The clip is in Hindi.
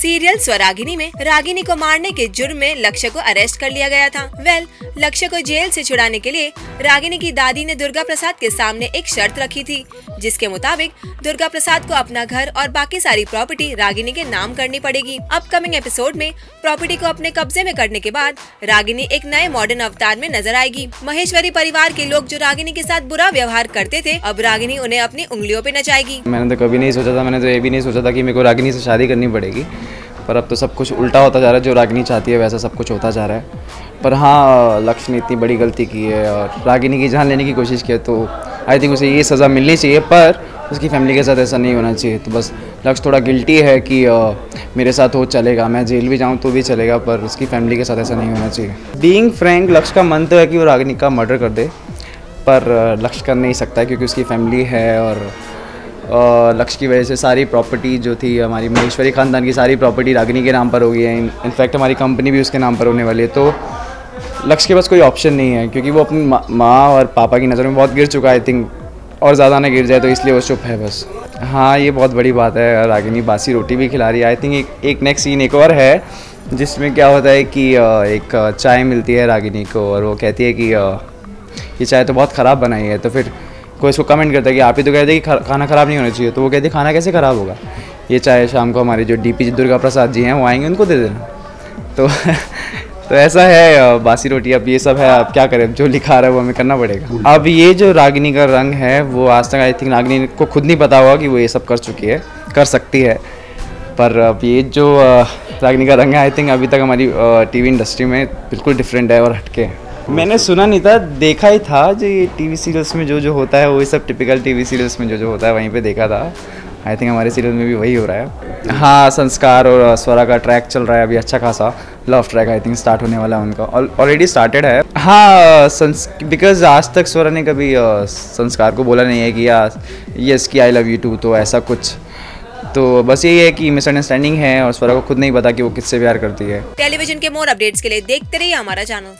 सीरियल स्वरागिनी में रागिनी को मारने के जुर्म में लक्ष्य को अरेस्ट कर लिया गया था। वेल, लक्ष्य को जेल से छुड़ाने के लिए रागिनी की दादी ने दुर्गा प्रसाद के सामने एक शर्त रखी थी, जिसके मुताबिक दुर्गा प्रसाद को अपना घर और बाकी सारी प्रॉपर्टी रागिनी के नाम करनी पड़ेगी। अपकमिंग एपिसोड में प्रॉपर्टी को अपने कब्जे में करने के बाद रागिनी एक नए मॉडर्न अवतार में नज़र आएगी। महेश्वरी परिवार के लोग जो रागिनी के साथ बुरा व्यवहार करते थे, अब रागिनी उन्हें अपनी उंगलियों पे नचाएगी। मैंने तो कभी नहीं सोचा था, मैंने तो ये भी नहीं सोचा था कि मेरे को रागिनी से शादी करनी पड़ेगी। पर अब तो सब कुछ उल्टा होता जा रहा है जो रागिनी चाहती है वैसा सब कुछ होता जा रहा है। पर हाँ लक्ष्य ने इतनी बड़ी गलती की है और रागिनी की जान लेने की कोशिश की है तो आई थिंक उसे ये सज़ा मिलनी चाहिए पर उसकी फैमिली के साथ ऐसा नहीं होना चाहिए। तो बस लक्ष्य थोड़ा गिल्टी है कि आ, मेरे साथ हो चलेगा मैं जेल भी जाऊँ तो भी चलेगा पर उसकी फैमिली के साथ ऐसा नहीं होना चाहिए। बींग फ्रैंक लक्ष्य का मन तो है कि वो रागिनी का मर्डर कर दे पर लक्ष्य कर नहीं सकता क्योंकि उसकी फैमिली है और लक्ष्य की वजह से सारी प्रॉपर्टी जो थी, हमारी महेश्वरी ख़ानदान की सारी प्रॉपर्टी रागिनी के नाम पर हो गई है। इनफैक्ट हमारी कंपनी भी उसके नाम पर होने वाली है। तो लक्ष्य के पास कोई ऑप्शन नहीं है, क्योंकि वो अपनी माँ और पापा की नज़र में बहुत गिर चुका है आई थिंक और ज़्यादा ना गिर जाए तो इसलिए वो चुप है बस। हाँ ये बहुत बड़ी बात है। रागिनी बासी रोटी भी खिला रही है। आई थिंक एक एक नेक्स्ट सीन एक और है, जिसमें क्या होता है कि एक चाय मिलती है रागिनी को, और वो कहती है कि ये चाय तो बहुत ख़राब बनाई है। तो फिर कोई इसको कमेंट करता है कि आप ही तो कहते कि खाना ख़राब नहीं होना चाहिए तो वो कहते खाना कैसे ख़राब होगा? ये चाहे शाम को हमारे जो डी पी दुर्गा प्रसाद जी हैं, वो आएँगे, उनको दे देना। तो तो ऐसा है, बासी रोटी, अब ये सब है, अब क्या करें जो लिखा रहा है वो हमें करना पड़ेगा। अब ये जो रागिनी का रंग है, वो आज तक आई थिंक रागिनी को खुद नहीं पता होगा कि वो ये सब कर चुकी है, कर सकती है। पर अब ये जो रागिनी का रंग है आई थिंक अभी तक हमारी टीवी इंडस्ट्री में बिल्कुल डिफरेंट है और हटके है। मैंने सुना नहीं था, देखा ही था जो ये टीवी सीरियल्स में जो जो होता है, वही सब टिपिकल टीवी सीरियल्स में जो जो होता है, वहीं पे देखा था। आई थिंक हमारे सीरियल में भी वही हो रहा है। हाँ संस्कार और स्वरा का ट्रैक चल रहा है अभी अच्छा खासा। Love track I think start होने वाला है उनका। ऑलरेडी स्टार्टेड है। हाँ बिकॉज़ आज तक स्वरा ने कभी संस्कार को बोला नहीं है कि या यस की आई लव यू टू तो ऐसा कुछ। तो बस यही है कि मिसअंडरस्टैंडिंग है और स्वरा को खुद नहीं पता कि वो किससे प्यार करती है। टेलीविज़न के मोर अपडेट्स के लिए देखते रहिए हमारा चैनल